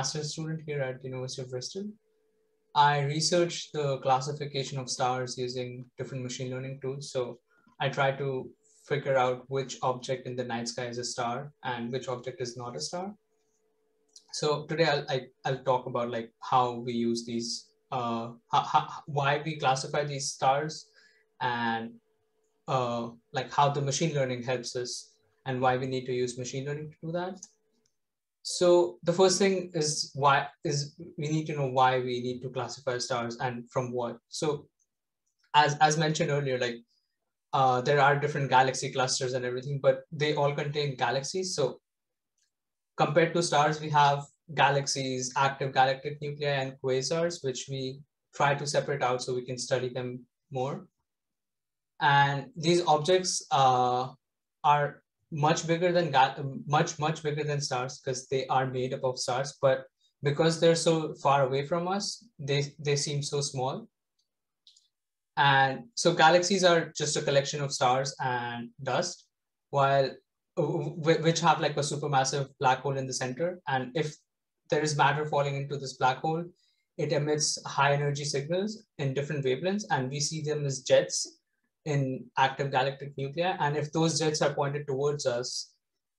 master's student here at the University of Bristol. I research the classification of stars using different machine learning tools. So I try to figure out which object in the night sky is a star and which object is not a star. So today I'll, I, i will talk about like how we use these, uh, how, how, why we classify these stars and uh, like how the machine learning helps us and why we need to use machine learning to do that. So the first thing is why is we need to know why we need to classify stars and from what. So as, as mentioned earlier, like uh, there are different galaxy clusters and everything, but they all contain galaxies. So compared to stars, we have galaxies, active galactic nuclei and quasars, which we try to separate out so we can study them more. And these objects uh, are much bigger than much much bigger than stars because they are made up of stars. But because they're so far away from us, they they seem so small. And so galaxies are just a collection of stars and dust, while which have like a supermassive black hole in the center. And if there is matter falling into this black hole, it emits high energy signals in different wavelengths, and we see them as jets in active galactic nuclei. And if those jets are pointed towards us,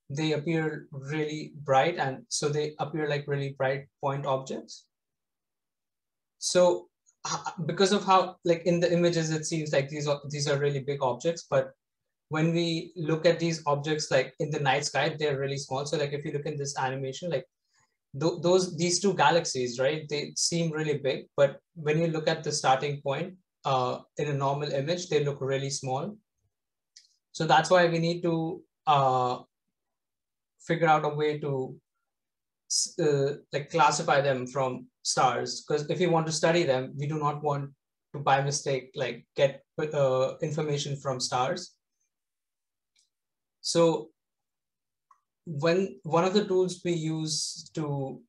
they appear really bright. And so they appear like really bright point objects. So because of how, like in the images, it seems like these are, these are really big objects, but when we look at these objects like in the night sky, they're really small. So like if you look in this animation, like th those, these two galaxies, right, they seem really big, but when you look at the starting point, uh, in a normal image, they look really small. So that's why we need to uh, figure out a way to uh, like classify them from stars. Because if we want to study them, we do not want to by mistake like get uh, information from stars. So when one of the tools we use to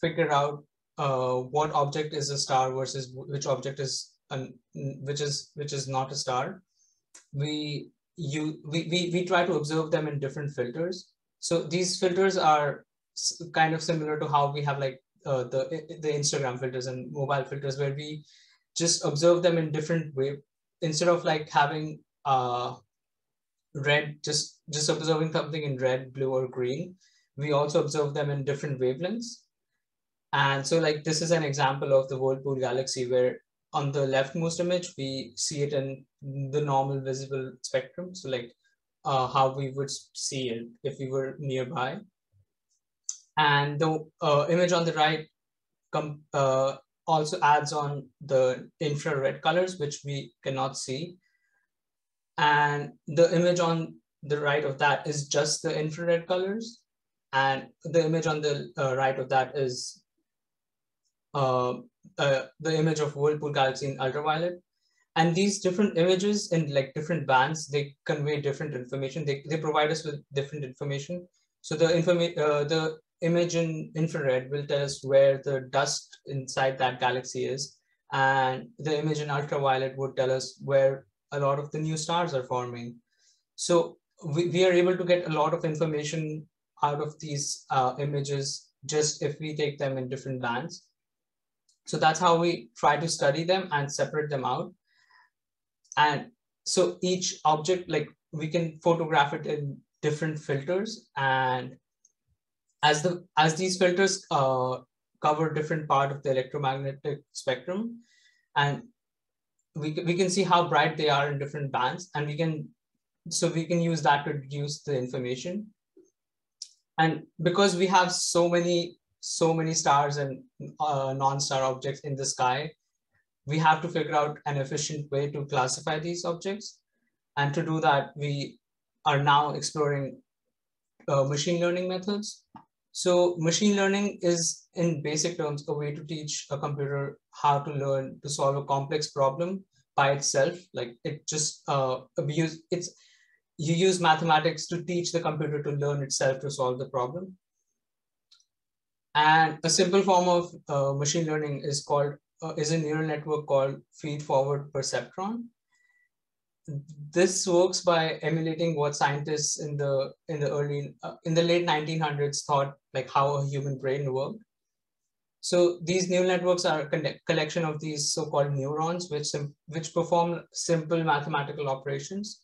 figure out uh, what object is a star versus which object is which is which is not a star, we you we, we we try to observe them in different filters. So these filters are kind of similar to how we have like uh, the the Instagram filters and mobile filters, where we just observe them in different way instead of like having uh red just just observing something in red blue or green we also observe them in different wavelengths and so like this is an example of the whirlpool galaxy where on the leftmost image, we see it in the normal visible spectrum. So like uh, how we would see it if we were nearby. And the uh, image on the right uh, also adds on the infrared colors, which we cannot see. And the image on the right of that is just the infrared colors. And the image on the uh, right of that is the image of Whirlpool Galaxy in ultraviolet. And these different images in like different bands, they convey different information. They, they provide us with different information. So the, informa uh, the image in infrared will tell us where the dust inside that galaxy is. And the image in ultraviolet would tell us where a lot of the new stars are forming. So we, we are able to get a lot of information out of these uh, images just if we take them in different bands. So that's how we try to study them and separate them out. And so each object, like we can photograph it in different filters. And as the as these filters uh, cover different part of the electromagnetic spectrum, and we, we can see how bright they are in different bands. And we can, so we can use that to reduce the information. And because we have so many so many stars and uh, non-star objects in the sky, we have to figure out an efficient way to classify these objects. And to do that, we are now exploring uh, machine learning methods. So machine learning is in basic terms, a way to teach a computer how to learn to solve a complex problem by itself. Like it just, uh, abuse, it's, you use mathematics to teach the computer to learn itself to solve the problem. And a simple form of uh, machine learning is called uh, is a neural network called feed forward perceptron. this works by emulating what scientists in the in the early uh, in the late 1900s thought like how a human brain worked so these neural networks are a collection of these so-called neurons which which perform simple mathematical operations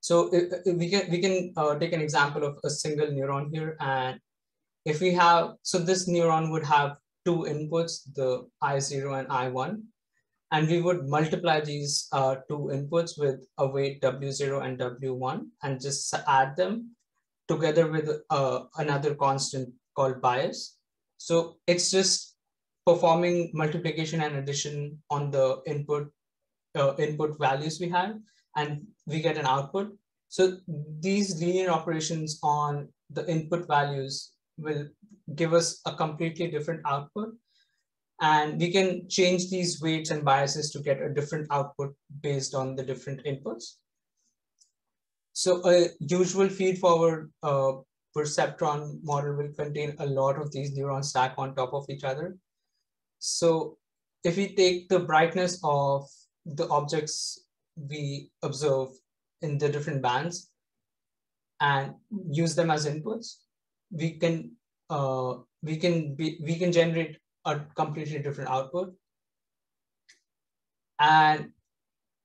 so if, if we can we can uh, take an example of a single neuron here and if we have so this neuron would have two inputs the i0 and i1 and we would multiply these uh, two inputs with a weight W0 and W1 and just add them together with uh, another constant called bias. So it's just performing multiplication and addition on the input uh, input values we have, and we get an output. So these linear operations on the input values will give us a completely different output and we can change these weights and biases to get a different output based on the different inputs. So a usual feed-forward uh, perceptron model will contain a lot of these neurons stacked on top of each other. So if we take the brightness of the objects we observe in the different bands and use them as inputs, we can uh, we can be we can generate a completely different output. And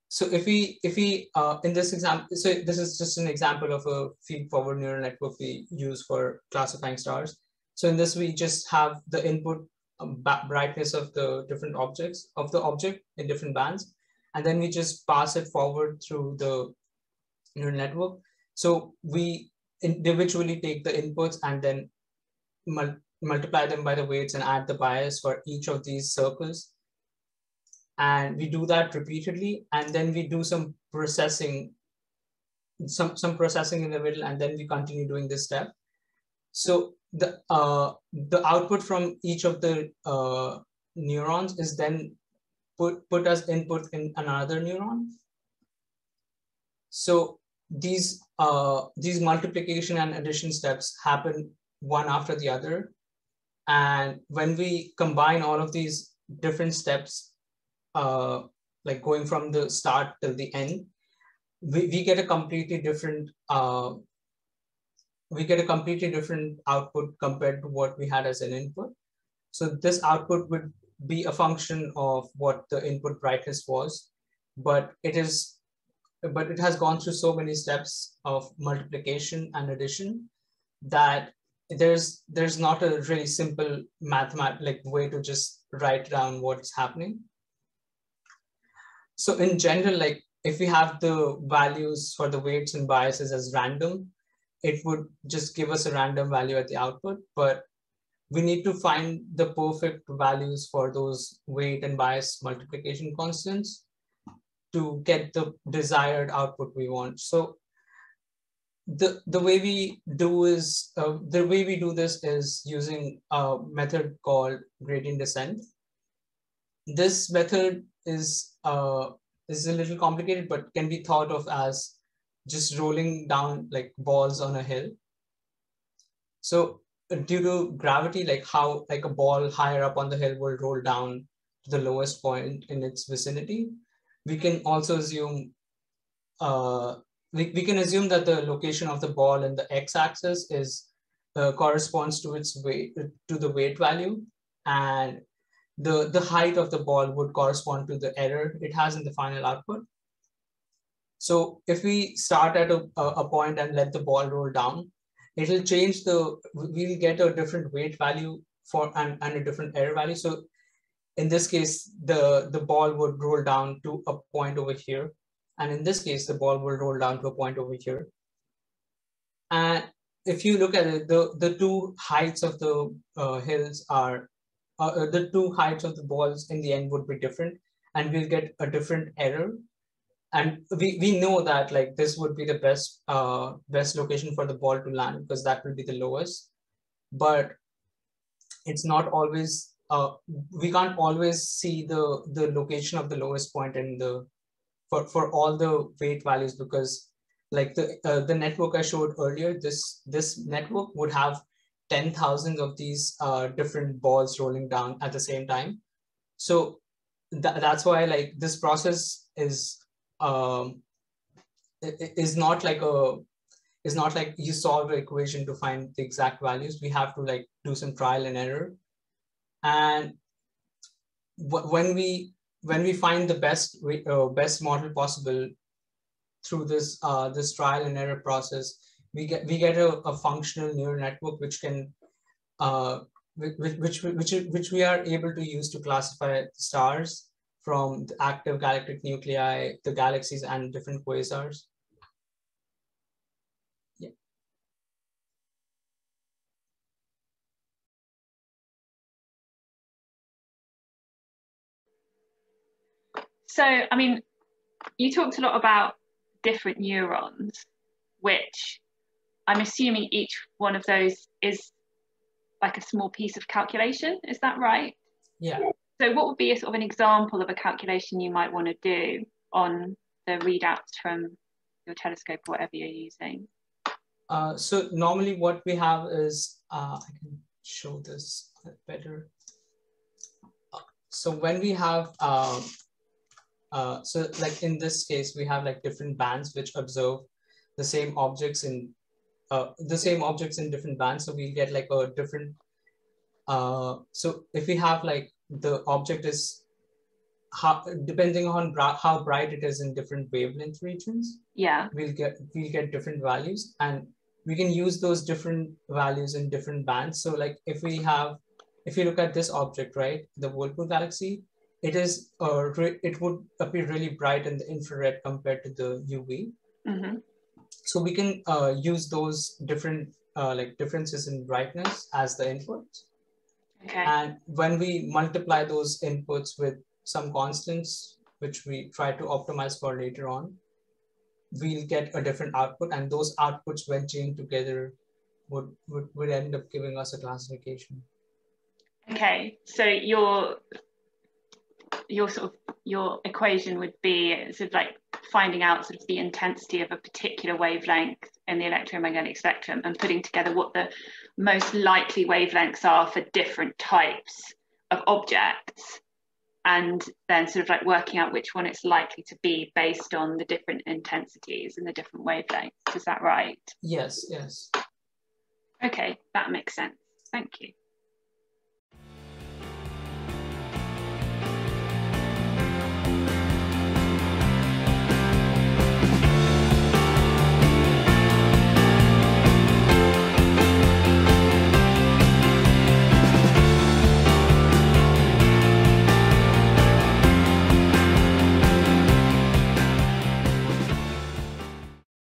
so if we, if we, uh, in this example, so this is just an example of a feed forward neural network we use for classifying stars. So in this, we just have the input um, brightness of the different objects of the object in different bands. And then we just pass it forward through the neural network. So we individually take the inputs and then multiply them by the weights and add the bias for each of these circles. And we do that repeatedly. And then we do some processing, some, some processing in the middle, and then we continue doing this step. So the, uh, the output from each of the uh, neurons is then put, put as input in another neuron. So these, uh, these multiplication and addition steps happen one after the other and when we combine all of these different steps, uh, like going from the start till the end, we, we get a completely different uh, we get a completely different output compared to what we had as an input. So this output would be a function of what the input brightness was, but it is, but it has gone through so many steps of multiplication and addition that there's there's not a really simple mathematic like way to just write down what's happening. So in general, like if we have the values for the weights and biases as random, it would just give us a random value at the output, but we need to find the perfect values for those weight and bias multiplication constants to get the desired output we want. So the the way we do is uh, the way we do this is using a method called gradient descent. This method is uh, is a little complicated, but can be thought of as just rolling down like balls on a hill. So due to gravity, like how like a ball higher up on the hill will roll down to the lowest point in its vicinity, we can also assume uh, we, we can assume that the location of the ball in the x-axis is uh, corresponds to its weight to the weight value. And the the height of the ball would correspond to the error it has in the final output. So if we start at a, a point and let the ball roll down it'll change the we'll get a different weight value for and, and a different error value. So in this case the the ball would roll down to a point over here and in this case, the ball will roll down to a point over here. And if you look at it, the, the two heights of the uh, hills are, uh, uh, the two heights of the balls in the end would be different and we'll get a different error. And we, we know that like this would be the best, uh, best location for the ball to land because that will be the lowest. But it's not always, uh, we can't always see the, the location of the lowest point in the for, for all the weight values because like the uh, the network I showed earlier, this this network would have 10,000 of these uh, different balls rolling down at the same time. So th that's why like this process is um, is not like a is not like you solve an equation to find the exact values. We have to like do some trial and error. And when we when we find the best uh, best model possible through this uh, this trial and error process, we get we get a, a functional neural network which can uh, which, which which which we are able to use to classify stars from the active galactic nuclei, the galaxies, and different quasars. Yeah. So, I mean, you talked a lot about different neurons, which I'm assuming each one of those is like a small piece of calculation. Is that right? Yeah. So what would be a sort of an example of a calculation you might want to do on the readouts from your telescope or whatever you're using? Uh, so normally what we have is, uh, I can show this better. So when we have, um, uh, so like in this case, we have like different bands which observe the same objects in uh, the same objects in different bands. So we get like a different, uh, so if we have like the object is, how, depending on how bright it is in different wavelength regions, yeah, we'll get, we'll get different values and we can use those different values in different bands. So like if we have, if you look at this object, right, the Whirlpool galaxy, it is, uh, it would appear really bright in the infrared compared to the UV. Mm-hmm so we can uh, use those different uh, like differences in brightness as the inputs. Okay. And when we multiply those inputs with some constants, which we try to optimize for later on, we'll get a different output. And those outputs when chained together would, would, would end up giving us a classification. Okay, so your your sort of your equation would be sort of like finding out sort of the intensity of a particular wavelength in the electromagnetic spectrum and putting together what the most likely wavelengths are for different types of objects. And then sort of like working out which one it's likely to be based on the different intensities and the different wavelengths. Is that right? Yes yes. Okay that makes sense. Thank you